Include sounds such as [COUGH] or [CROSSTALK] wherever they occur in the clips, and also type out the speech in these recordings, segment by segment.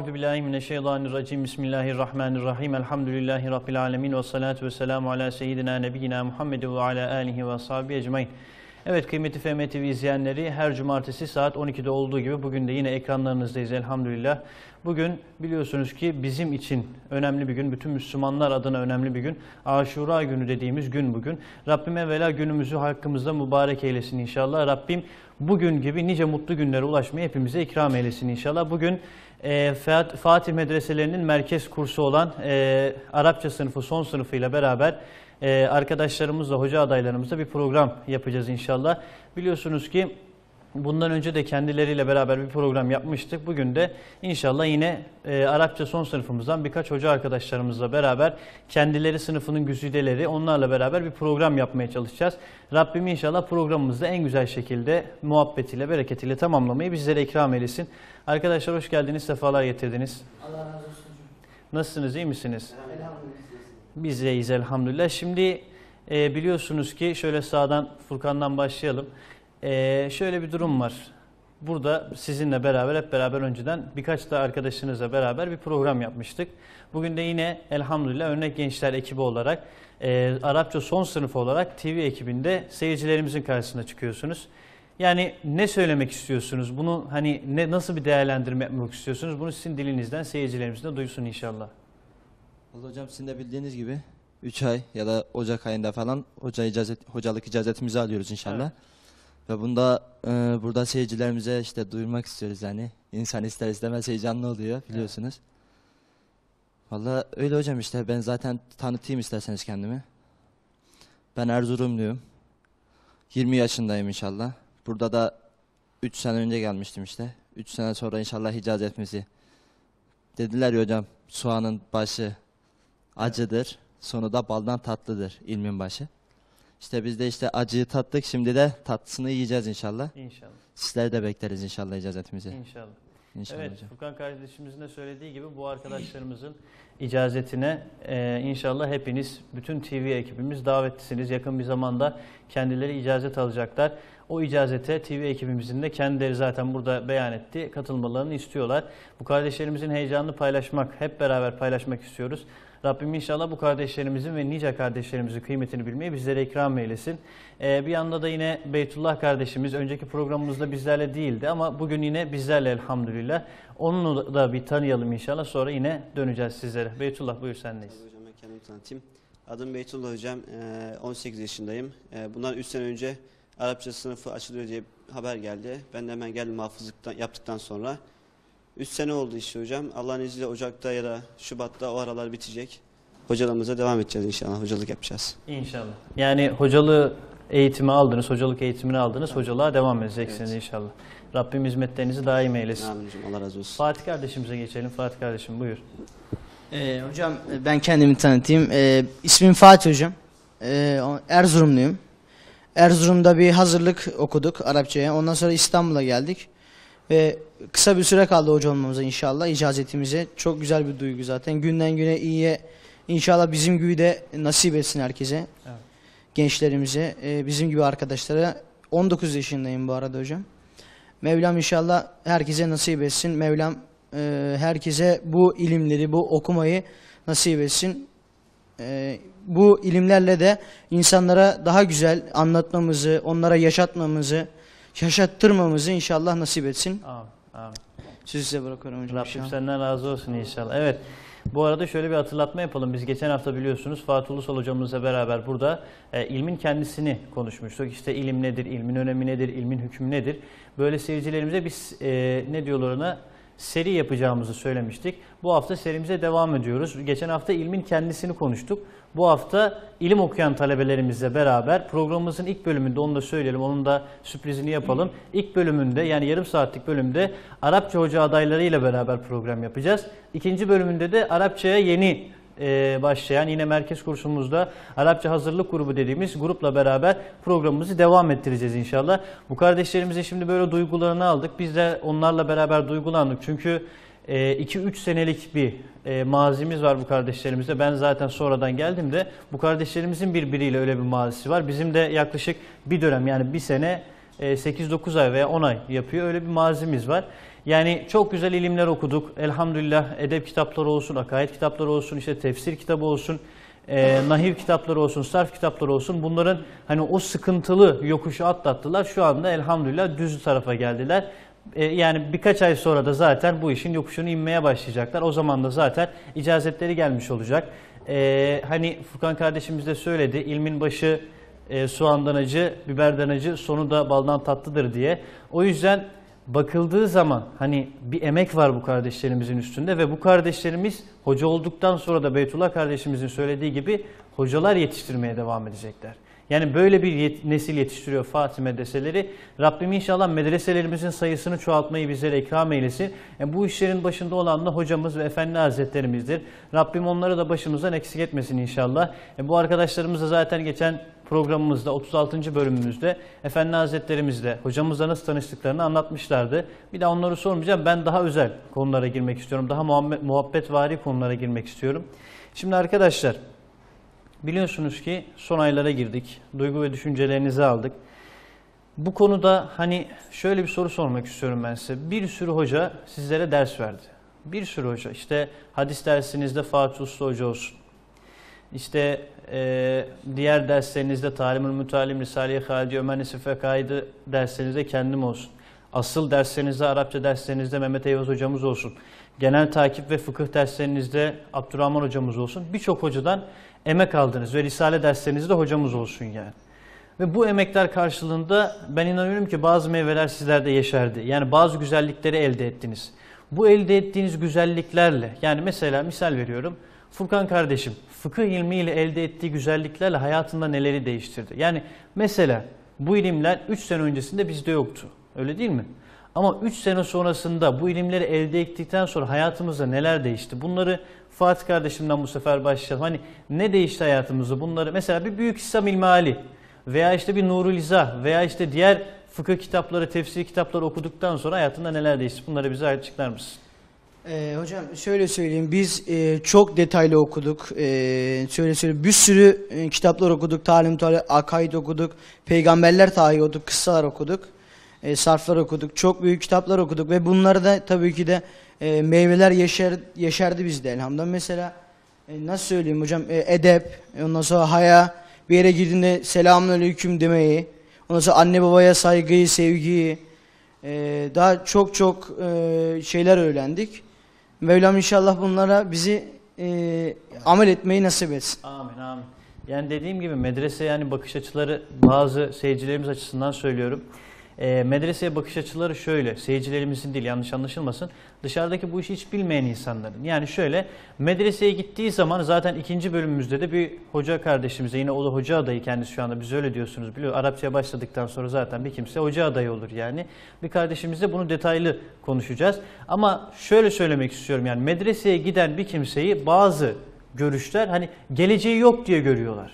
Euzu billahi mineşşeytanirracim. Bismillahirrahmanirrahim. Elhamdülillahi rabbil alamin ve salatu vesselamu ala seyyidina nebiyyina Muhammed ve ala alihi ve ashabi ecmaîn. Evet kıymetli FM TV izleyenleri her cumartesi saat 12'de olduğu gibi bugün de yine ekranlarınızdayız elhamdülillah. Bugün biliyorsunuz ki bizim için önemli bir gün, bütün Müslümanlar adına önemli bir gün. Aşura günü dediğimiz gün bugün. Rabbim evvela günümüzü hakkımızda mübarek eylesin inşallah. Rabbim bugün gibi nice mutlu günlere ulaşmayı hepimize ikram eylesin inşallah. Bugün e, Fat- Fatih medreselerinin merkez kursu olan e, Arapça sınıfı son sınıfıyla beraber e, arkadaşlarımızla, hoca adaylarımızla bir program yapacağız inşallah. Biliyorsunuz ki bundan önce de kendileriyle beraber bir program yapmıştık. Bugün de inşallah yine e, Arapça son sınıfımızdan birkaç hoca arkadaşlarımızla beraber kendileri sınıfının güzideleri onlarla beraber bir program yapmaya çalışacağız. Rabbim inşallah programımızda en güzel şekilde muhabbetiyle, bereketiyle tamamlamayı bizlere ikram eylesin. Arkadaşlar hoş geldiniz, sefalar getirdiniz. Allah razı olsun. Nasılsınız, iyi misiniz? Elhamdülillah. Biz de iyiyiz elhamdülillah. Şimdi e, biliyorsunuz ki şöyle sağdan Furkan'dan başlayalım. E, şöyle bir durum var. Burada sizinle beraber hep beraber önceden birkaç da arkadaşınızla beraber bir program yapmıştık. Bugün de yine elhamdülillah Örnek Gençler ekibi olarak e, Arapça son sınıf olarak TV ekibinde seyircilerimizin karşısına çıkıyorsunuz. Yani ne söylemek istiyorsunuz? Bunu hani ne nasıl bir değerlendirme yapmak istiyorsunuz? Bunu sizin dilinizden seyircilerimiz de duysun inşallah. Vallahi hocam sizin de bildiğiniz gibi 3 ay ya da Ocak ayında falan hoca icazet, hocalık icazetimizi alıyoruz inşallah. Evet. Ve bunda e, burada seyircilerimize işte duyurmak istiyoruz yani. İnsan ister istemez heyecanlı oluyor biliyorsunuz. Vallahi öyle hocam işte ben zaten tanıtayım isterseniz kendimi. Ben Erzurumluyum. 20 yaşındayım inşallah. Burada da 3 sene önce gelmiştim işte. 3 sene sonra inşallah icazetimizi. Dediler ya hocam soğanın başı acıdır. Sonu da baldan tatlıdır ilmin başı. İşte biz de işte acıyı tattık. Şimdi de tatlısını yiyeceğiz inşallah. İnşallah. Sizleri de bekleriz inşallah icazetimize. İnşallah. İnşallah Evet, hocam. Furkan kardeşimizin de söylediği gibi bu arkadaşlarımızın icazetine e, inşallah hepiniz, bütün TV ekibimiz davetlisiniz. Yakın bir zamanda kendileri icazet alacaklar. O icazete TV ekibimizin de kendileri zaten burada beyan etti. Katılmalarını istiyorlar. Bu kardeşlerimizin heyecanını paylaşmak, hep beraber paylaşmak istiyoruz. Rabbim inşallah bu kardeşlerimizin ve nice kardeşlerimizin kıymetini bilmeyi bizlere ikram eylesin. Ee, bir yanda da yine Beytullah kardeşimiz önceki programımızda bizlerle değildi ama bugün yine bizlerle elhamdülillah. Onu da bir tanıyalım inşallah sonra yine döneceğiz sizlere. Beytullah buyur sendeyiz. Tabii hocam ben kendimi tanıtayım. Adım Beytullah hocam. eee, 18 yaşındayım. Eee, Bundan 3 sene önce Arapça sınıfı açılıyor diye haber geldi. Ben de hemen geldim hafızlıktan yaptıktan sonra. 3 sene oldu işte hocam. Allah'ın izniyle Ocak'ta ya da Şubat'ta o aralar bitecek. Hocalığımıza devam edeceğiz inşallah. Hocalık yapacağız. İnşallah. Yani hocalığı eğitimi aldınız, hocalık eğitimini aldınız, hocalığa devam edeceksiniz Evet. inşallah. Rabbim hizmetlerinizi daim eylesin. Amin hocam. Allah razı olsun. Fatih kardeşimize geçelim. Fatih kardeşim buyur. Ee, hocam e, ben kendimi tanıtayım. Ee, ismim Fatih hocam. Ee, Erzurumluyum. Erzurum'da bir hazırlık okuduk Arapçaya. Ondan sonra İstanbul'a geldik. Ve kısa bir süre kaldı hoca olmamıza inşallah icazetimize. Çok güzel bir duygu zaten. Günden güne iyiye inşallah bizim gibi de nasip etsin herkese. Evet. Gençlerimize, e, bizim gibi arkadaşlara. 19 yaşındayım bu arada hocam. Mevlam inşallah herkese nasip etsin. Mevlam e, herkese bu ilimleri, bu okumayı nasip etsin. E, bu ilimlerle de insanlara daha güzel anlatmamızı, onlara yaşatmamızı, yaşattırmamızı inşallah nasip etsin. Amin. Amin. Sözü size bırakıyorum hocam. Rabbim senden razı olsun inşallah. Evet. Bu arada şöyle bir hatırlatma yapalım. Biz geçen hafta biliyorsunuz Fatih Ulusal hocamızla beraber burada e, ilmin kendisini konuşmuştuk. İşte ilim nedir, ilmin önemi nedir, ilmin hükmü nedir? Böyle seyircilerimize biz e, ne diyorlar ona? Seri yapacağımızı söylemiştik. Bu hafta serimize devam ediyoruz. Geçen hafta ilmin kendisini konuştuk. Bu hafta ilim okuyan talebelerimizle beraber programımızın ilk bölümünde onu da söyleyelim, onun da sürprizini yapalım. İlk bölümünde yani yarım saatlik bölümde Arapça hoca adaylarıyla beraber program yapacağız. İkinci bölümünde de Arapçaya yeni e, başlayan yine merkez kursumuzda Arapça hazırlık grubu dediğimiz grupla beraber programımızı devam ettireceğiz inşallah. Bu kardeşlerimizin şimdi böyle duygularını aldık. Biz de onlarla beraber duygulandık. Çünkü 2-3 senelik bir e, mazimiz var bu kardeşlerimizde. Ben zaten sonradan geldim de bu kardeşlerimizin birbiriyle öyle bir mazisi var. Bizim de yaklaşık bir dönem yani bir sene e, 8-9 ay veya 10 ay yapıyor. Öyle bir mazimiz var. Yani çok güzel ilimler okuduk. Elhamdülillah edep kitapları olsun, akaid kitapları olsun, işte tefsir kitabı olsun, e, nahiv kitapları olsun, sarf kitapları olsun. Bunların hani o sıkıntılı yokuşu atlattılar. Şu anda elhamdülillah düz tarafa geldiler. E, yani birkaç ay sonra da zaten bu işin yokuşunu inmeye başlayacaklar. O zaman da zaten icazetleri gelmiş olacak. E, hani Furkan kardeşimiz de söyledi. ilmin başı e, soğandan acı, biberden acı, sonu da baldan tatlıdır diye. O yüzden bakıldığı zaman hani bir emek var bu kardeşlerimizin üstünde ve bu kardeşlerimiz hoca olduktan sonra da Beytullah kardeşimizin söylediği gibi hocalar yetiştirmeye devam edecekler. Yani böyle bir yet- nesil yetiştiriyor Fatih medreseleri. Rabbim inşallah medreselerimizin sayısını çoğaltmayı bizlere ikram eylesin. Yani bu işlerin başında olan da hocamız ve efendi hazretlerimizdir. Rabbim onları da başımızdan eksik etmesin inşallah. E bu arkadaşlarımız da zaten geçen programımızda 36. bölümümüzde Efendi Hazretlerimizle hocamızla nasıl tanıştıklarını anlatmışlardı. Bir daha onları sormayacağım. Ben daha özel konulara girmek istiyorum. Daha muhabbet, muhabbetvari konulara girmek istiyorum. Şimdi arkadaşlar biliyorsunuz ki son aylara girdik. Duygu ve düşüncelerinizi aldık. Bu konuda hani şöyle bir soru sormak istiyorum ben size. Bir sürü hoca sizlere ders verdi. Bir sürü hoca. İşte hadis dersinizde Fatih Usta Hoca olsun. İşte e, diğer derslerinizde Talimül Mütalim, Risale-i Halidi, Ömer Nesif ve Kaide derslerinizde kendim olsun. Asıl derslerinizde, Arapça derslerinizde Mehmet Eyvaz hocamız olsun. Genel takip ve fıkıh derslerinizde Abdurrahman hocamız olsun. Birçok hocadan emek aldınız ve Risale derslerinizde hocamız olsun yani. Ve bu emekler karşılığında ben inanıyorum ki bazı meyveler sizlerde yeşerdi. Yani bazı güzellikleri elde ettiniz. Bu elde ettiğiniz güzelliklerle yani mesela misal veriyorum. Furkan kardeşim fıkıh ilmiyle elde ettiği güzelliklerle hayatında neleri değiştirdi? Yani mesela bu ilimler 3 sene öncesinde bizde yoktu. Öyle değil mi? Ama 3 sene sonrasında bu ilimleri elde ettikten sonra hayatımızda neler değişti? Bunları Fatih kardeşimden bu sefer başlayalım. Hani ne değişti hayatımızda? Bunları mesela bir büyük İslam ilmihali veya işte bir Nurul İzah veya işte diğer fıkıh kitapları, tefsir kitapları okuduktan sonra hayatında neler değişti? Bunları bize açıklar mısın? Ee, hocam şöyle söyleyeyim biz e, çok detaylı okuduk. E, şöyle söyleyeyim bir sürü e, kitaplar okuduk. Talim tali, akaid okuduk. Peygamberler tarihi okuduk. Kıssalar okuduk. E, sarflar okuduk. Çok büyük kitaplar okuduk ve bunları da tabii ki de e, meyveler yeşer, yeşerdi bizde elhamdülillah. Mesela e, nasıl söyleyeyim hocam e, edep, ondan sonra haya, bir yere girdiğinde selamünaleyküm demeyi, ondan sonra anne babaya saygıyı, sevgiyi, e, daha çok çok e, şeyler öğrendik. Mevlam inşallah bunlara bizi e, amel etmeyi nasip etsin. Amin amin. Yani dediğim gibi medrese yani bakış açıları bazı seyircilerimiz açısından söylüyorum. E, medreseye bakış açıları şöyle, seyircilerimizin değil yanlış anlaşılmasın. Dışarıdaki bu işi hiç bilmeyen insanların. Yani şöyle, medreseye gittiği zaman zaten ikinci bölümümüzde de bir hoca kardeşimize, yine o da hoca adayı kendisi şu anda, biz öyle diyorsunuz biliyor. Arapçaya başladıktan sonra zaten bir kimse hoca adayı olur yani. Bir kardeşimizle bunu detaylı konuşacağız. Ama şöyle söylemek istiyorum yani medreseye giden bir kimseyi bazı görüşler hani geleceği yok diye görüyorlar.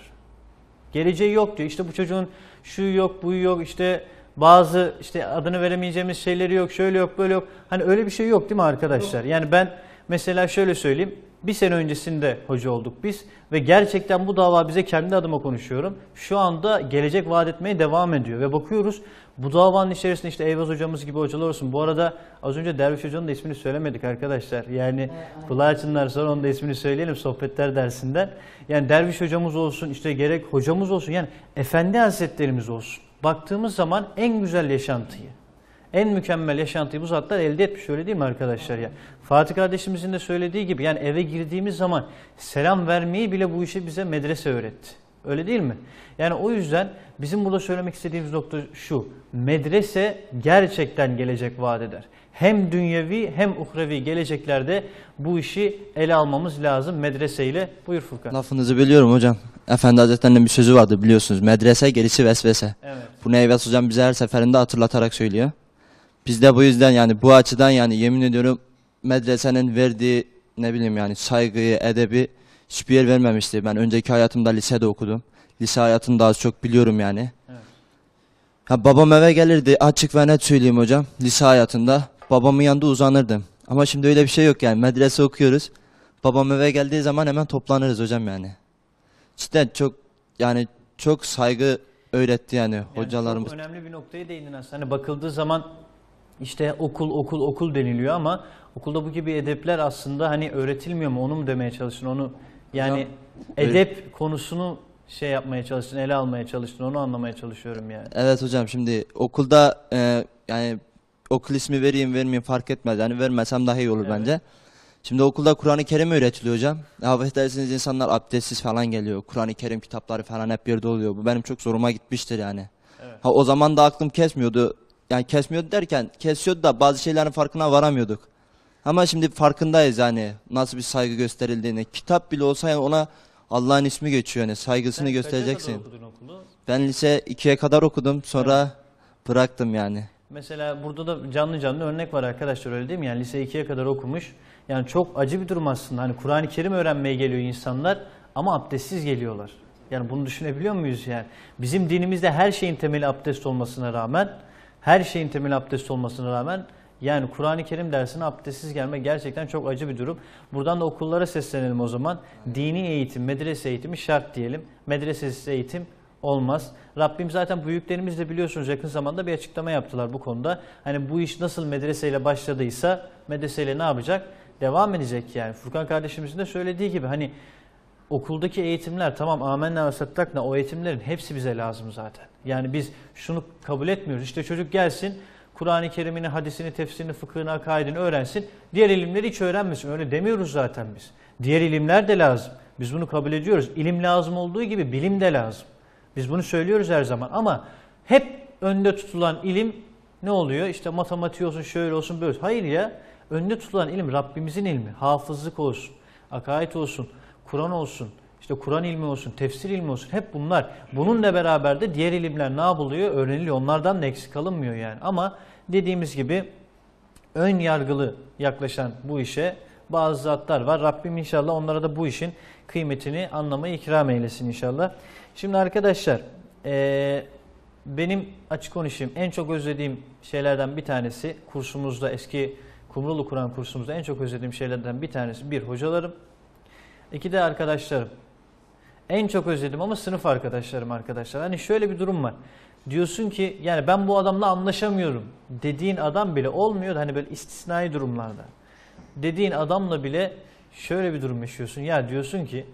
Geleceği yok diyor. İşte bu çocuğun şu yok, bu yok, işte bazı işte adını veremeyeceğimiz şeyleri yok, şöyle yok, böyle yok. Hani öyle bir şey yok değil mi arkadaşlar? Yani ben mesela şöyle söyleyeyim. Bir sene öncesinde hoca olduk biz ve gerçekten bu dava bize kendi adıma konuşuyorum. Şu anda gelecek vaat etmeye devam ediyor ve bakıyoruz bu davanın içerisinde işte Eyvaz hocamız gibi hocalar olsun. Bu arada az önce Derviş hocanın da ismini söylemedik arkadaşlar. Yani kulağı açınlar sonra onun da ismini söyleyelim sohbetler dersinden. Yani Derviş hocamız olsun işte gerek hocamız olsun yani efendi hazretlerimiz olsun. Baktığımız zaman en güzel yaşantıyı, en mükemmel yaşantıyı bu zatlar elde etmiş öyle değil mi arkadaşlar ya? Fatih kardeşimizin de söylediği gibi yani eve girdiğimiz zaman selam vermeyi bile bu işi bize medrese öğretti. Öyle değil mi? Yani o yüzden bizim burada söylemek istediğimiz nokta şu. Medrese gerçekten gelecek vaat eder. Hem dünyevi hem uhrevi geleceklerde bu işi ele almamız lazım medreseyle. Buyur Furkan. Lafınızı biliyorum hocam. Efendi Hazretleri'nin bir sözü vardı biliyorsunuz. Medrese gerisi vesvese. Evet. Bunu Eyvaz hocam bize her seferinde hatırlatarak söylüyor. Biz de bu yüzden yani bu açıdan yani yemin ediyorum medresenin verdiği ne bileyim yani saygıyı, edebi hiçbir yer vermemişti. Ben önceki hayatımda lisede okudum. Lise hayatını daha az çok biliyorum yani. Evet. Ha, babam eve gelirdi açık ve net söyleyeyim hocam. Lise hayatında babamın yanında uzanırdım. Ama şimdi öyle bir şey yok yani medrese okuyoruz. Babam eve geldiği zaman hemen toplanırız hocam yani. Cidden çok yani çok saygı öğretti yani, Yani hocalarımız. Çok önemli bir noktaya değindin aslında. Hani bakıldığı zaman işte okul okul okul deniliyor ama okulda bu gibi edepler aslında hani öğretilmiyor mu onu mu demeye çalıştın onu yani Hocam, öyle- edep konusunu şey yapmaya çalıştın ele almaya çalıştın onu anlamaya çalışıyorum yani. Evet hocam şimdi okulda e, yani okul ismi vereyim vermeyeyim fark etmez. Yani vermesem daha iyi olur Evet. bence. Şimdi okulda Kur'an-ı Kerim öğretiliyor hocam. Affedersiniz insanlar abdestsiz falan geliyor. Kur'an-ı Kerim kitapları falan hep yerde oluyor. Bu benim çok zoruma gitmiştir yani. Evet. Ha, o zaman da aklım kesmiyordu. Yani kesmiyordu derken kesiyordu da bazı şeylerin farkına varamıyorduk. Ama şimdi farkındayız yani nasıl bir saygı gösterildiğini. Kitap bile olsa yani ona Allah'ın ismi geçiyor yani saygısını Sen göstereceksin. okudun okulu? Ben lise 2'ye kadar okudum sonra bıraktım yani. Mesela burada da canlı canlı örnek var arkadaşlar öyle değil mi? Yani lise 2'ye kadar okumuş. Yani çok acı bir durum aslında. Hani Kur'an-ı Kerim öğrenmeye geliyor insanlar ama abdestsiz geliyorlar. Yani bunu düşünebiliyor muyuz yani? Bizim dinimizde her şeyin temeli abdest olmasına rağmen, her şeyin temeli abdest olmasına rağmen yani Kur'an-ı Kerim dersine abdestsiz gelmek gerçekten çok acı bir durum. Buradan da okullara seslenelim o zaman. Dini eğitim, medrese eğitimi şart diyelim. Medresesiz eğitim olmaz. Rabbim zaten büyüklerimiz de biliyorsunuz yakın zamanda bir açıklama yaptılar bu konuda. Hani bu iş nasıl medreseyle başladıysa medreseyle ne yapacak? Devam edecek yani. Furkan kardeşimizin de söylediği gibi hani okuldaki eğitimler tamam amenna ve sattakna o eğitimlerin hepsi bize lazım zaten. Yani biz şunu kabul etmiyoruz. İşte çocuk gelsin Kur'an-ı Kerim'ini, hadisini, tefsirini, fıkhını, akaidini öğrensin. Diğer ilimleri hiç öğrenmesin. Öyle demiyoruz zaten biz. Diğer ilimler de lazım. Biz bunu kabul ediyoruz. İlim lazım olduğu gibi bilim de lazım. Biz bunu söylüyoruz her zaman ama hep önde tutulan ilim ne oluyor? İşte matematik olsun, şöyle olsun, böyle olsun. Hayır ya. Önde tutulan ilim Rabbimizin ilmi. Hafızlık olsun, akaid olsun, Kur'an olsun, işte Kur'an ilmi olsun, tefsir ilmi olsun. Hep bunlar. Bununla beraber de diğer ilimler ne yapılıyor? Öğreniliyor. Onlardan da eksik kalınmıyor yani. Ama dediğimiz gibi ön yargılı yaklaşan bu işe bazı zatlar var. Rabbim inşallah onlara da bu işin kıymetini anlamayı ikram eylesin inşallah. Şimdi arkadaşlar eee, benim açık konuşayım en çok özlediğim şeylerden bir tanesi kursumuzda eski Kumrulu Kur'an kursumuzda en çok özlediğim şeylerden bir tanesi bir hocalarım, iki de arkadaşlarım. En çok özledim ama sınıf arkadaşlarım arkadaşlar. Hani şöyle bir durum var. Diyorsun ki yani ben bu adamla anlaşamıyorum dediğin adam bile olmuyor hani böyle istisnai durumlarda. Dediğin adamla bile şöyle bir durum yaşıyorsun. Ya diyorsun ki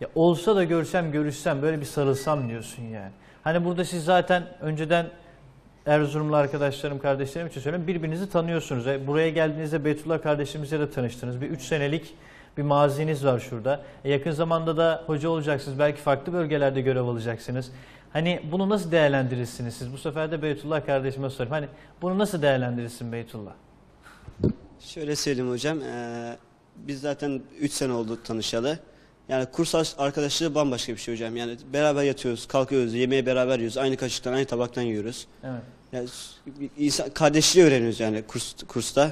ya olsa da görsem görüşsem böyle bir sarılsam diyorsun yani. Hani burada siz zaten önceden Erzurumlu arkadaşlarım, kardeşlerim için söylüyorum. Birbirinizi tanıyorsunuz. E, Buraya geldiğinizde Beytullah kardeşimizle de tanıştınız. Bir 3 senelik bir maziniz var şurada. E, yakın zamanda da hoca olacaksınız. Belki farklı bölgelerde görev alacaksınız. Hani bunu nasıl değerlendirirsiniz siz? Bu sefer de Beytullah kardeşime sorayım. Hani bunu nasıl değerlendirirsin Beytullah? Şöyle söyleyeyim hocam. eee, biz zaten 3 sene oldu tanışalı. Yani kurs ar- arkadaşlığı bambaşka bir şey hocam. Yani beraber yatıyoruz, kalkıyoruz, yemeği beraber yiyoruz. Aynı kaşıktan, aynı tabaktan yiyoruz. Evet. Yani insan, kardeşliği öğreniyoruz yani kurs, kursta.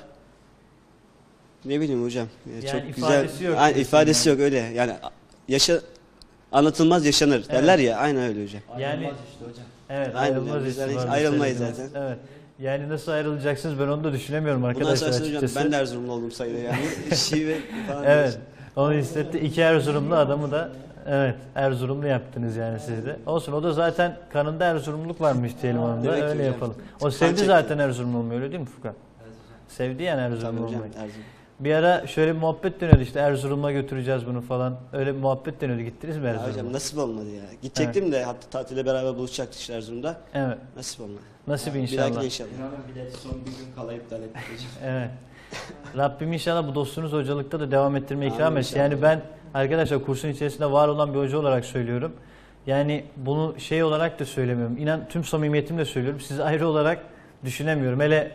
Ne bileyim hocam. Yani çok ifadesi güzel. yok Aynen, diyorsun ifadesi yani. yok öyle. Yani anlatılmaz anlatılmaz yaşanır derler ya. Aynen öyle hocam. Yani Evet Aynen ayrılmaz yani, bizler işi hiç var ayrılmayız meselesi. zaten. Evet. Yani nasıl ayrılacaksınız ben onu da düşünemiyorum Bundan arkadaşlar sonra hocam açıkçası. ben de Erzurumlu oldum sayılır yani. [LAUGHS] [LAUGHS] Şive falan. Evet. Onu hissetti. İki Erzurumlu adamı da evet Erzurumlu yaptınız yani siz de. Olsun o da zaten kanında Erzurumluluk varmış diyelim onun da Demek ki öyle hocam. yapalım. O sevdi çekti. zaten Erzurumlu olmayı öyle değil mi Furkan? Sevdi yani Erzurumlu hocam olmayı. Erzurum. Bir ara şöyle bir muhabbet dönüyordu işte Erzurum'a götüreceğiz bunu falan. Öyle bir muhabbet dönüyordu. Gittiniz mi Erzurum'a? hocam nasip olmadı ya. Gidecektim de hatta tatilde beraber buluşacaktık işte Erzurum'da. Evet. Nasip olmadı. Nasip Bir inşallah. dahakine inşallah. İnanın bileti son bir gün kala iptal ettik hocam. [LAUGHS] Evet. Rabbim inşallah bu dostunuz hocalıkta da devam ettirme Amin ikram etsin. inşallah. Yani ben arkadaşlar kursun içerisinde var olan bir hoca olarak söylüyorum. Yani bunu şey olarak da söylemiyorum. İnan tüm samimiyetimle söylüyorum. Sizi ayrı olarak düşünemiyorum. Hele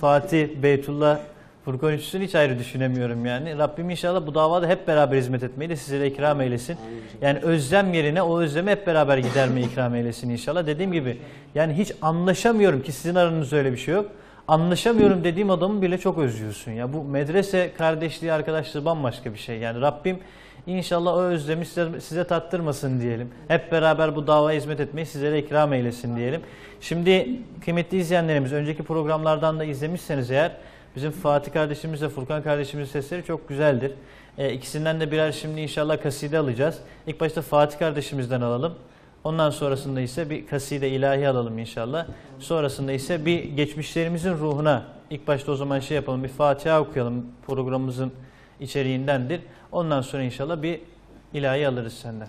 Fatih, Beytullah, Furkan Üçüsü'nü hiç ayrı düşünemiyorum yani. Rabbim inşallah bu davada hep beraber hizmet etmeyi de size de ikram eylesin. Yani özlem yerine o özlemi hep beraber gidermeyi ikram eylesin inşallah. Dediğim gibi yani hiç anlaşamıyorum ki sizin aranızda öyle bir şey yok. Anlaşamıyorum dediğim adamı bile çok özlüyorsun ya. Bu medrese kardeşliği arkadaşlığı bambaşka bir şey. Yani Rabbim inşallah o özlemi size, size tattırmasın diyelim. Hep beraber bu davaya hizmet etmeyi sizlere ikram eylesin diyelim. Şimdi kıymetli izleyenlerimiz önceki programlardan da izlemişseniz eğer bizim Fatih kardeşimizle Furkan kardeşimizin sesleri çok güzeldir. E, ikisinden de birer şimdi inşallah kaside alacağız. İlk başta Fatih kardeşimizden alalım. Ondan sonrasında ise bir kaside ilahi alalım inşallah. Sonrasında ise bir geçmişlerimizin ruhuna ilk başta o zaman şey yapalım bir Fatiha okuyalım programımızın içeriğindendir. Ondan sonra inşallah bir ilahi alırız senden.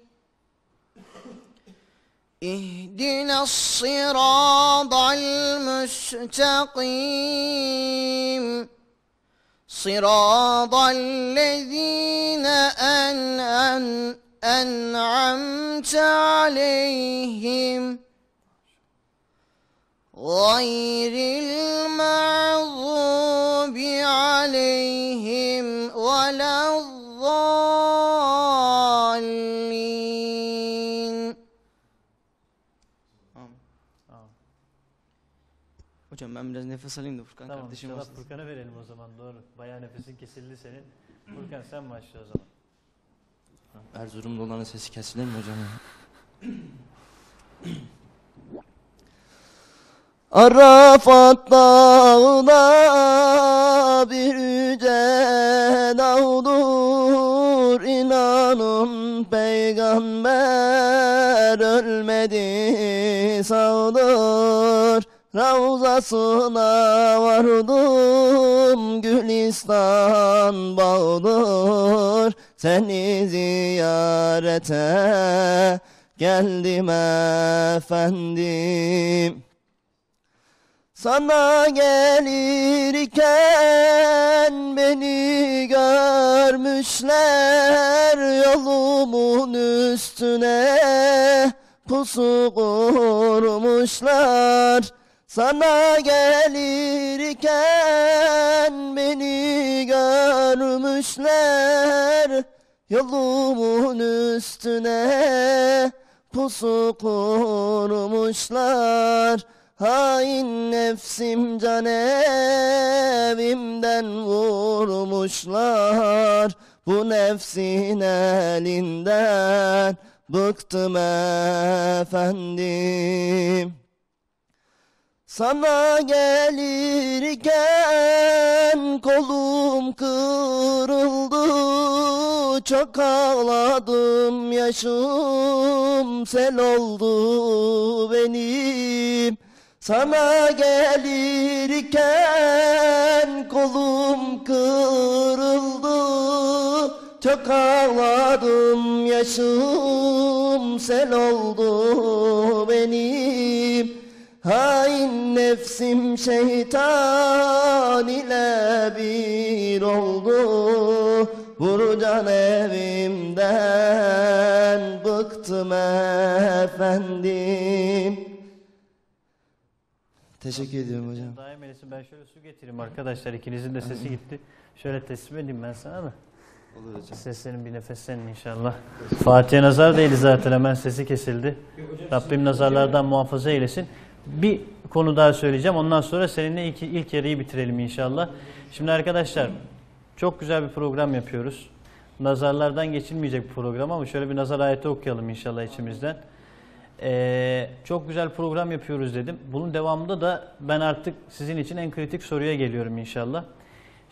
اهدنا الصراط المستقيم. صراط الذين أنعم أنعمت عليهم. غير المغضوب عليهم ولا الضالين. Hocam ben biraz nefes alayım da Furkan Tamam kardeşim olsun. Furkan'a verelim o zaman doğru. Bayağı nefesin kesildi senin. Furkan sen başla o zaman. Erzurumlu olanın sesi kesilir mi hocam? Arafat dağına bir yüce dağdır İnanın peygamber ölmedi sağdır Ravzasına vardım Gülistan bağdır Seni ziyarete geldim efendim sana gelirken beni görmüşler yolumun üstüne pusu kurmuşlar. Sana gelirken beni görmüşler yolumun üstüne pusu kurmuşlar. Hain nefsim can evimden vurmuşlar Bu nefsin elinden bıktım efendim sana gelirken kolum kırıldı Çok ağladım yaşım sel oldu benim. Sana gelirken kolum kırıldı Çok ağladım yaşım sel oldu benim Hain nefsim şeytan ile bir oldu Vurcan evimden bıktım efendim Teşekkür ediyorum hocam. Daim eylesin ben şöyle su getireyim arkadaşlar. İkinizin de sesi gitti. Şöyle teslim edeyim ben sana da. Olur hocam. Seslerin bir nefeslenin inşallah. Fatih'e nazar değdi zaten hemen sesi kesildi. Rabbim nazarlardan muhafaza eylesin. Bir konu daha söyleyeceğim. Ondan sonra seninle ilk, ilk yarıyı bitirelim inşallah. Şimdi arkadaşlar çok güzel bir program yapıyoruz. Nazarlardan geçilmeyecek bir program ama şöyle bir nazar ayeti okuyalım inşallah içimizden. Ee, çok güzel program yapıyoruz dedim. Bunun devamında da ben artık sizin için en kritik soruya geliyorum inşallah.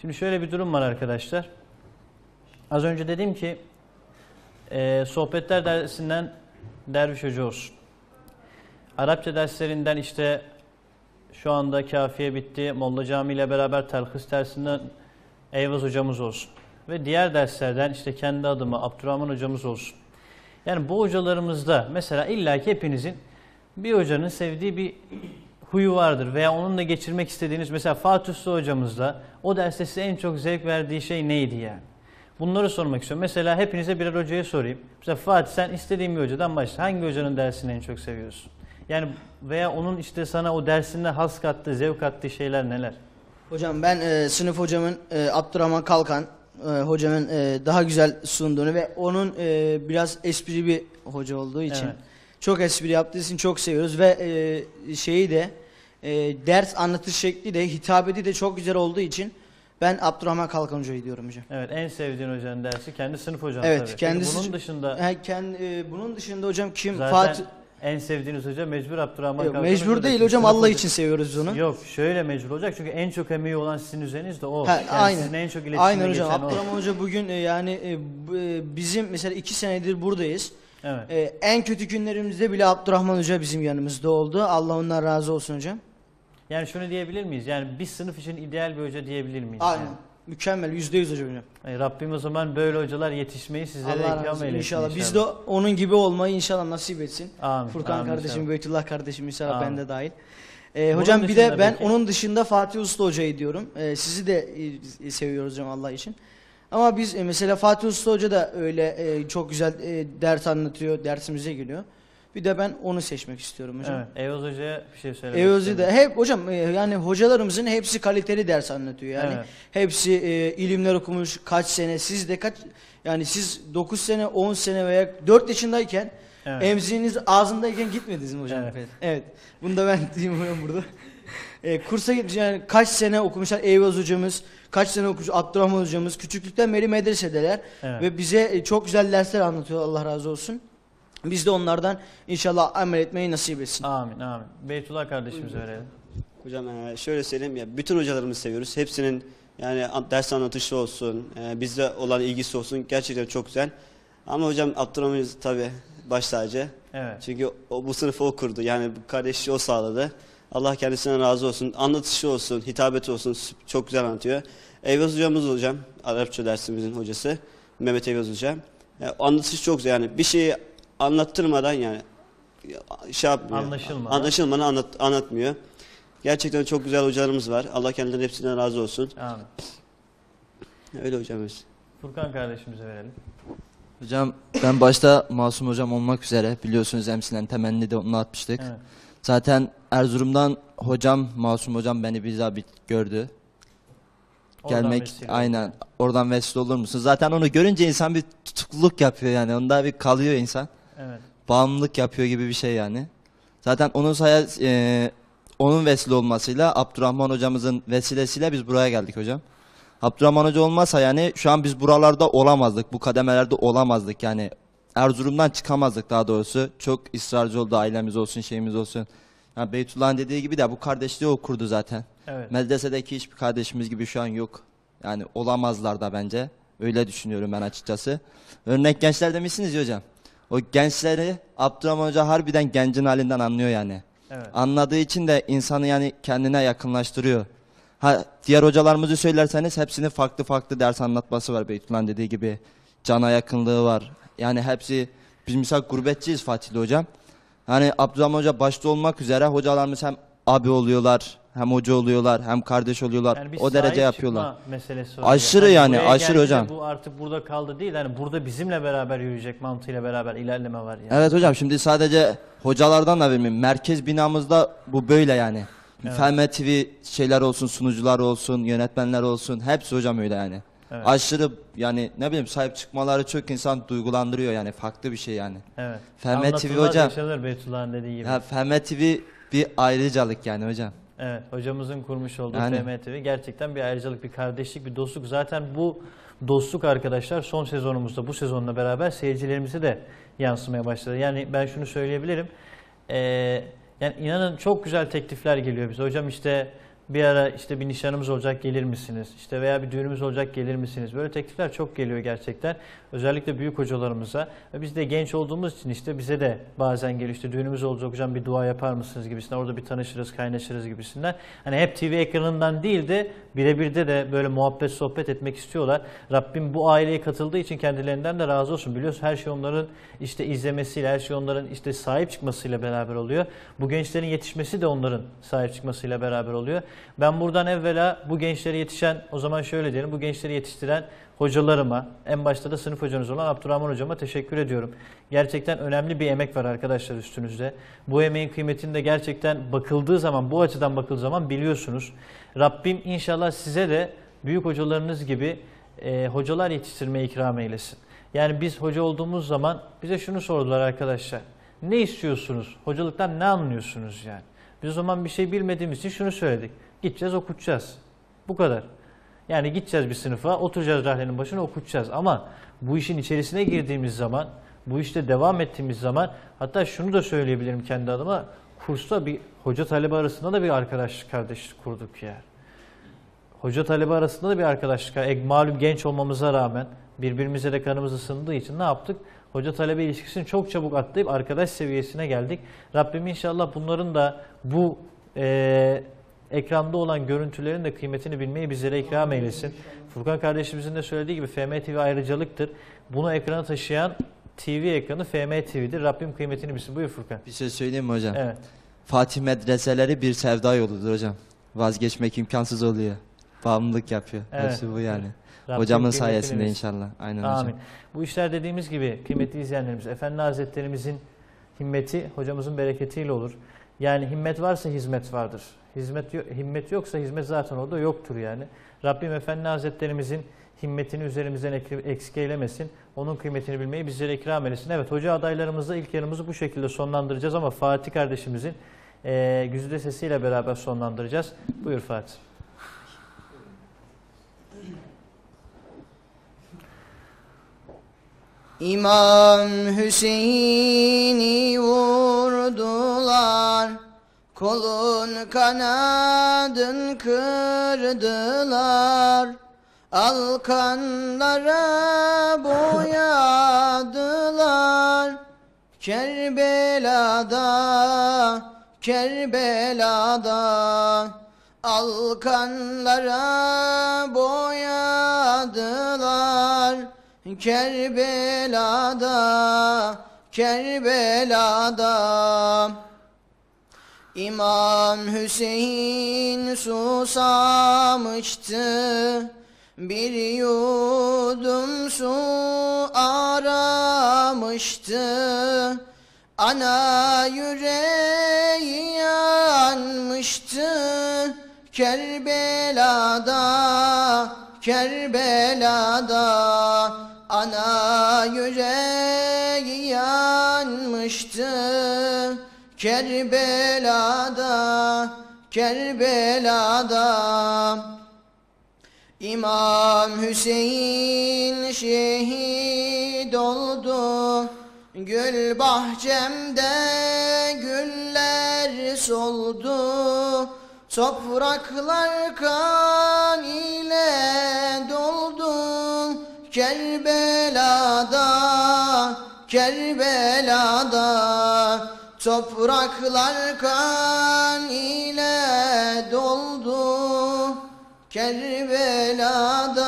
Şimdi şöyle bir durum var arkadaşlar. Az önce dedim ki e, sohbetler dersinden derviş hoca olsun. Arapça derslerinden işte şu anda kafiye bitti. Molla Cami ile beraber telhis dersinden Eyvaz hocamız olsun. Ve diğer derslerden işte kendi adıma Abdurrahman hocamız olsun. Yani bu hocalarımızda mesela illaki hepinizin bir hocanın sevdiği bir huyu vardır veya onunla geçirmek istediğiniz mesela Fatih Usta hocamızla o derste size en çok zevk verdiği şey neydi yani? Bunları sormak istiyorum. Mesela hepinize birer hocaya sorayım. Mesela Fatih sen istediğin bir hocadan başla. Hangi hocanın dersini en çok seviyorsun? Yani veya onun işte sana o dersinde has kattığı, zevk kattığı şeyler neler? Hocam ben e, sınıf hocamın e, Abdurrahman Kalkan e, hocamın e, daha güzel sunduğunu ve onun e, biraz espri bir hoca olduğu için Evet. çok espri yaptığı için çok seviyoruz ve e, şeyi de e, ders anlatış şekli de hitabeti de çok güzel olduğu için ben Abdurrahman Kalkan hocayı diyorum hocam. Evet en sevdiğin hocanın dersi kendi sınıf hocan Evet, tabii. Kendisi- bunun dışında Ha, kend- e, bunun dışında hocam kim? zaten Fatih en sevdiğiniz hoca mecbur Abdurrahman Yok, Kalkan mecbur değil hocam Allah için seviyoruz onu. Yok şöyle mecbur olacak çünkü en çok emeği olan sizin üzerinizde o. Ha, yani aynen. Sizin en çok iletişime Aynen hocam. geçen o. Abdurrahman Hoca bugün e, yani e, e, bizim mesela iki senedir buradayız. Evet. E, en kötü günlerimizde bile Abdurrahman Hoca bizim yanımızda oldu. Allah ondan razı olsun hocam. Yani şunu diyebilir miyiz? Yani bir sınıf için ideal bir hoca diyebilir miyiz? Aynen. Yani? Mükemmel. Yüzde yüz hocam. Yani Rabbim o zaman böyle hocalar yetişmeyi sizlere Allah razı ikram olsun eylesin inşallah. Biz de onun gibi olmayı inşallah nasip etsin. Amin. Furkan amin kardeşim, inşallah. Beytullah kardeşim inşallah Amin. ben de dahil. E, Bunun hocam bir dışında de ben peki? onun dışında Fatih Usta Hoca'yı diyorum. E, sizi de e, seviyoruz hocam Allah için. Ama biz e, mesela Fatih Usta Hoca da öyle e, çok güzel e, ders anlatıyor, dersimize geliyor. Bir de ben onu seçmek istiyorum hocam. Evet. Eyoz Hoca'ya bir şey söylemek istedim. de hep hocam e, yani hocalarımızın hepsi kaliteli ders anlatıyor. Yani Evet. hepsi e, ilimler okumuş kaç sene siz de kaç yani siz 9 sene 10 sene veya 4 yaşındayken Evet. emziğiniz ağzındayken gitmediniz mi hocam? Evet. Evet. Bunu da ben [LAUGHS] diyeyim hocam burada. E, kursa gitmiş yani kaç sene okumuşlar Eyvaz hocamız, kaç sene okumuş Abdurrahman hocamız. Küçüklükten beri medresedeler Evet. ve bize e, çok güzel dersler anlatıyor Allah razı olsun. Biz de onlardan inşallah amel etmeyi nasip etsin. Amin amin. Beytullah kardeşimize verelim. Hocam e, şöyle söyleyeyim ya bütün hocalarımızı seviyoruz. Hepsinin yani an- ders anlatışı olsun, e, bizde olan ilgisi olsun gerçekten çok güzel. Ama hocam Abdurrahman tabi baş tacı. Evet. Çünkü o, bu sınıfı o kurdu. Yani bu kardeşliği o sağladı. Allah kendisine razı olsun. Anlatışı olsun, hitabeti olsun çok güzel anlatıyor. Eyvaz hocamız hocam, Arapça dersimizin hocası. Mehmet Eyvaz hocam. E, anlatışı çok güzel. Yani bir şeyi anlattırmadan yani şey yapmıyor. Anlaşılmadan. Anlaşılmadan anlat, anlatmıyor. Gerçekten çok güzel hocalarımız var. Allah kendilerinin hepsinden razı olsun. Amin. Öyle hocamız. Furkan kardeşimize verelim. Hocam ben başta Masum hocam olmak üzere biliyorsunuz emsilen temenni de onu atmıştık. Evet. Zaten Erzurum'dan hocam Masum hocam beni bizzat gördü. Oradan Gelmek aynen oradan vesile olur musun? Zaten onu görünce insan bir tutukluluk yapıyor yani. Onda bir kalıyor insan. Evet. Bağımlılık yapıyor gibi bir şey yani. Zaten onun saya e, onun vesile olmasıyla Abdurrahman hocamızın vesilesiyle biz buraya geldik hocam. Abdurrahman hoca olmazsa yani şu an biz buralarda olamazdık. Bu kademelerde olamazdık yani. Erzurum'dan çıkamazdık daha doğrusu. Çok ısrarcı oldu ailemiz olsun şeyimiz olsun. Yani Beytullah'ın dediği gibi de bu kardeşliği o kurdu zaten. Evet. Medresedeki hiçbir kardeşimiz gibi şu an yok. Yani olamazlar da bence. Öyle düşünüyorum ben açıkçası. Örnek gençler demişsiniz ya hocam. O gençleri Abdurrahman Hoca harbiden gencin halinden anlıyor yani. Evet. Anladığı için de insanı yani kendine yakınlaştırıyor. Ha, diğer hocalarımızı söylerseniz hepsinin farklı farklı ders anlatması var Beytullah'ın dediği gibi. Cana yakınlığı var. Yani hepsi biz misal gurbetçiyiz Fatihli hocam. Hani Abdurrahman Hoca başta olmak üzere hocalarımız hem abi oluyorlar, hem hoca oluyorlar, hem kardeş oluyorlar. Yani bir o derece yapıyorlar. Aşırı yani, buraya aşırı geldi de hocam. Bu artık burada kaldı değil. Hani burada bizimle beraber yürüyecek mantığıyla beraber ilerleme var yani. Evet hocam şimdi sadece hocalardan da bilmiyorum. Merkez binamızda bu böyle yani. Evet. Felme TV şeyler olsun, sunucular olsun, yönetmenler olsun. Hepsi hocam öyle yani. Evet. Aşırı yani ne bileyim sahip çıkmaları çok insan duygulandırıyor yani. Farklı bir şey yani. Evet. Felme TV hocam. yaşanır Beytullah'ın dediği gibi. Ya Felme TV bir ayrıcalık yani hocam. Evet, hocamızın kurmuş olduğu Yani. FMTV gerçekten bir ayrıcalık, bir kardeşlik, bir dostluk. Zaten bu dostluk arkadaşlar son sezonumuzda, bu sezonla beraber seyircilerimize de yansımaya başladı. Yani ben şunu söyleyebilirim. Ee, yani inanın çok güzel teklifler geliyor bize. Hocam işte bir ara işte bir nişanımız olacak gelir misiniz? İşte veya bir düğünümüz olacak gelir misiniz? Böyle teklifler çok geliyor gerçekten. Özellikle büyük hocalarımıza. Biz de genç olduğumuz için işte bize de bazen geliyor işte düğünümüz olacak hocam bir dua yapar mısınız gibisinden. Orada bir tanışırız, kaynaşırız gibisinden. Hani hep TV ekranından değil de birebir de de böyle muhabbet sohbet etmek istiyorlar. Rabbim bu aileye katıldığı için kendilerinden de razı olsun. Biliyorsun her şey onların işte izlemesiyle, her şey onların işte sahip çıkmasıyla beraber oluyor. Bu gençlerin yetişmesi de onların sahip çıkmasıyla beraber oluyor. Ben buradan evvela bu gençlere yetişen, o zaman şöyle diyelim, bu gençleri yetiştiren hocalarıma, en başta da sınıf hocanız olan Abdurrahman hocama teşekkür ediyorum. Gerçekten önemli bir emek var arkadaşlar üstünüzde. Bu emeğin kıymetini de gerçekten bakıldığı zaman, bu açıdan bakıldığı zaman biliyorsunuz. Rabbim inşallah size de büyük hocalarınız gibi e, hocalar yetiştirmeyi ikram eylesin. Yani biz hoca olduğumuz zaman bize şunu sordular arkadaşlar. Ne istiyorsunuz? Hocalıktan ne anlıyorsunuz yani? Biz o zaman bir şey bilmediğimiz için şunu söyledik. Gideceğiz okutacağız. Bu kadar. Yani gideceğiz bir sınıfa, oturacağız rahlenin başına okutacağız. Ama bu işin içerisine girdiğimiz zaman, bu işte devam ettiğimiz zaman, hatta şunu da söyleyebilirim kendi adıma, kursta bir hoca talebe arasında da bir arkadaşlık kardeşlik kurduk yani. Hoca talebe arasında da bir arkadaşlık. E, malum genç olmamıza rağmen birbirimize de kanımız ısındığı için ne yaptık? Hoca talebe ilişkisini çok çabuk atlayıp arkadaş seviyesine geldik. Rabbim inşallah bunların da bu e, ekranda olan görüntülerin de kıymetini bilmeyi bizlere ikram eylesin. Furkan kardeşimizin de söylediği gibi FM TV ayrıcalıktır. Bunu ekrana taşıyan TV ekranı FM TV'dir. Rabbim kıymetini bilsin. Buyur Furkan. Bir şey söyleyeyim mi hocam? Evet. Fatih medreseleri bir sevda yoludur hocam. Vazgeçmek imkansız oluyor. Bağımlılık yapıyor. Evet. Hepsi bu yani. Rabbim Hocamın sayesinde inşallah. Aynen Amin. hocam. Bu işler dediğimiz gibi kıymetli izleyenlerimiz, Efendi Hazretlerimizin himmeti hocamızın bereketiyle olur. Yani himmet varsa hizmet vardır. Hizmet himmet yoksa hizmet zaten orada yoktur yani. Rabbim Efendi Hazretlerimizin himmetini üzerimizden ek- eksik eylemesin. Onun kıymetini bilmeyi bizlere ikram eylesin. Evet hoca adaylarımızla ilk yarımızı bu şekilde sonlandıracağız ama Fatih kardeşimizin eee güzide sesiyle beraber sonlandıracağız. Buyur Fatih. İmam Hüseyin'i vurdular. Kolun kanadın kırdılar. Alkanlara boyadılar. Kerbela'da, Kerbela'da Alkanlara boyadılar. Kerbela'da, Kerbela'da İmam Hüseyin susamıştı. Bir yudum su aramıştı. Ana yüreği yanmıştı. Kerbela'da, Kerbela'da Ana yüreği yanmıştı Kerbela'da, Kerbela'da İmam Hüseyin şehit oldu. Gül bahçemde güller soldu. Topraklar kan ile doldu. Kerbela'da, Kerbela'da Topraklar kan ile doldu Kerbela'da,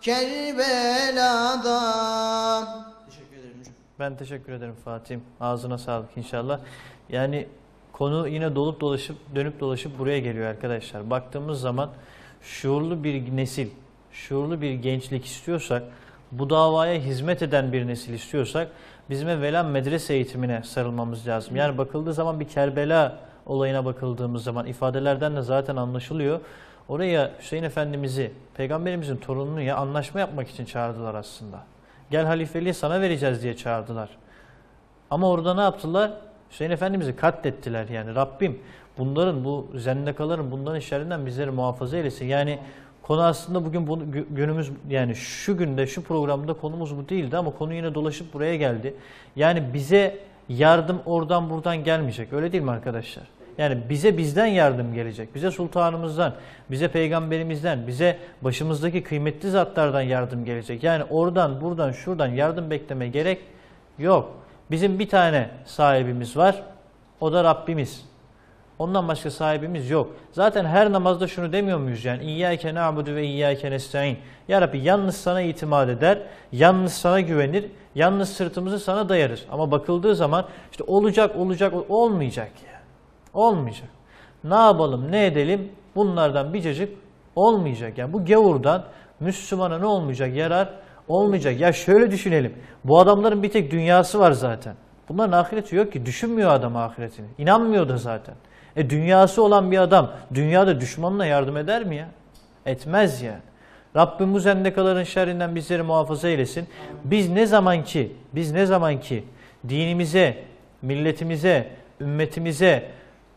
Kerbela'da Teşekkür ederim hocam. Ben teşekkür ederim Fatih'im. Ağzına sağlık inşallah. Yani konu yine dolup dolaşıp dönüp dolaşıp buraya geliyor arkadaşlar. Baktığımız zaman şuurlu bir nesil, şuurlu bir gençlik istiyorsak, bu davaya hizmet eden bir nesil istiyorsak bizim evvela medrese eğitimine sarılmamız lazım. Yani bakıldığı zaman bir Kerbela olayına bakıldığımız zaman ifadelerden de zaten anlaşılıyor. Oraya Hüseyin Efendimiz'i, Peygamberimizin torununu ya anlaşma yapmak için çağırdılar aslında. Gel halifeliği sana vereceğiz diye çağırdılar. Ama orada ne yaptılar? Hüseyin Efendimiz'i katlettiler yani. Rabbim bunların, bu zendekaların bunların şerrinden bizleri muhafaza eylesin. Yani konu aslında bugün bu, gü- günümüz yani şu günde şu programda konumuz bu değildi ama konu yine dolaşıp buraya geldi. Yani bize yardım oradan buradan gelmeyecek. Öyle değil mi arkadaşlar? Yani bize bizden yardım gelecek. Bize sultanımızdan, bize peygamberimizden, bize başımızdaki kıymetli zatlardan yardım gelecek. Yani oradan, buradan, şuradan yardım bekleme gerek yok. Bizim bir tane sahibimiz var. O da Rabbimiz. Ondan başka sahibimiz yok. Zaten her namazda şunu demiyor muyuz yani? İyyâke na'budu ve iyyâke nesta'in. Ya Rabbi yalnız sana itimat eder, yalnız sana güvenir, yalnız sırtımızı sana dayarız. Ama bakıldığı zaman işte olacak, olacak, olmayacak ya. Olmayacak. Ne yapalım, ne edelim? Bunlardan bir cacık olmayacak. Yani bu gavurdan Müslümana ne olmayacak? Yarar olmayacak. Ya şöyle düşünelim. Bu adamların bir tek dünyası var zaten. Bunların ahireti yok ki. Düşünmüyor adam ahiretini. İnanmıyor da zaten. E dünyası olan bir adam dünyada düşmanına yardım eder mi ya? Etmez yani. Rabbim bu zendekaların şerrinden bizleri muhafaza eylesin. Biz ne zaman ki, biz ne zaman ki dinimize, milletimize, ümmetimize,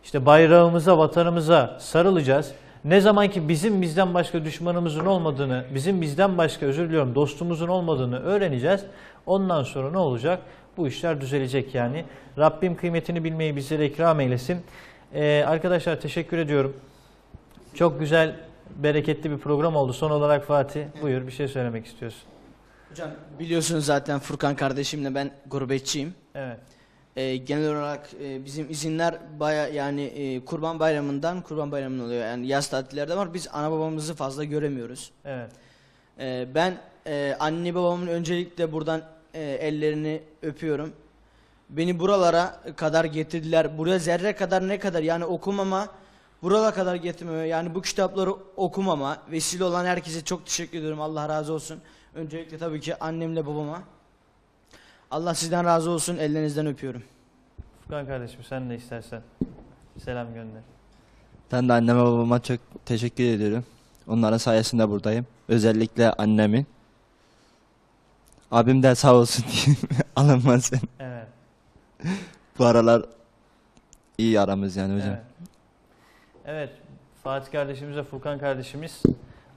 işte bayrağımıza, vatanımıza sarılacağız. Ne zaman ki bizim bizden başka düşmanımızın olmadığını, bizim bizden başka özür diliyorum dostumuzun olmadığını öğreneceğiz. Ondan sonra ne olacak? Bu işler düzelecek yani. Rabbim kıymetini bilmeyi bizlere ikram eylesin. Ee, arkadaşlar teşekkür ediyorum. Çok güzel, bereketli bir program oldu. Son olarak Fatih, buyur bir şey söylemek istiyorsun. Hocam biliyorsunuz zaten Furkan kardeşimle ben gurbetçiyim. Evet, Ee, genel olarak e, bizim izinler baya yani e, kurban bayramından kurban bayramına oluyor. Yani yaz tatillerde var. Biz ana babamızı fazla göremiyoruz. evet. Ee, ben e, anne babamın öncelikle buradan e, ellerini öpüyorum. Beni buralara kadar getirdiler. Buraya zerre kadar ne kadar yani okumama buralara kadar getirmeme yani bu kitapları okumama vesile olan herkese çok teşekkür ediyorum. Allah razı olsun. Öncelikle tabii ki annemle babama. Allah sizden razı olsun. Ellerinizden öpüyorum. Furkan kardeşim sen de istersen selam gönder. Ben de anneme babama çok teşekkür ediyorum. Onların sayesinde buradayım. Özellikle annemin. Abim de sağ olsun [LAUGHS] diyeyim. Alınmasın. Evet, [LAUGHS] Bu aralar iyi aramız yani hocam. evet. Evet, Fatih kardeşimiz ve Furkan kardeşimiz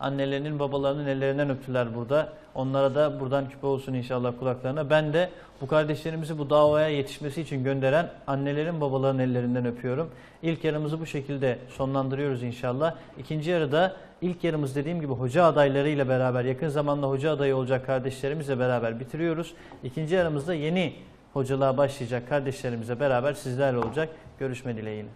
annelerinin babalarının ellerinden öptüler burada. Onlara da buradan küpe olsun inşallah kulaklarına. Ben de bu kardeşlerimizi bu davaya yetişmesi için gönderen annelerin babaların ellerinden öpüyorum. İlk yarımızı bu şekilde sonlandırıyoruz inşallah. İkinci yarıda ilk yarımız dediğim gibi hoca adaylarıyla beraber yakın zamanda hoca adayı olacak kardeşlerimizle beraber bitiriyoruz. İkinci yarımızda yeni hocalığa başlayacak kardeşlerimizle beraber sizlerle olacak. Görüşme dileğiyle.